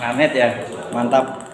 Anet ya. Mantap.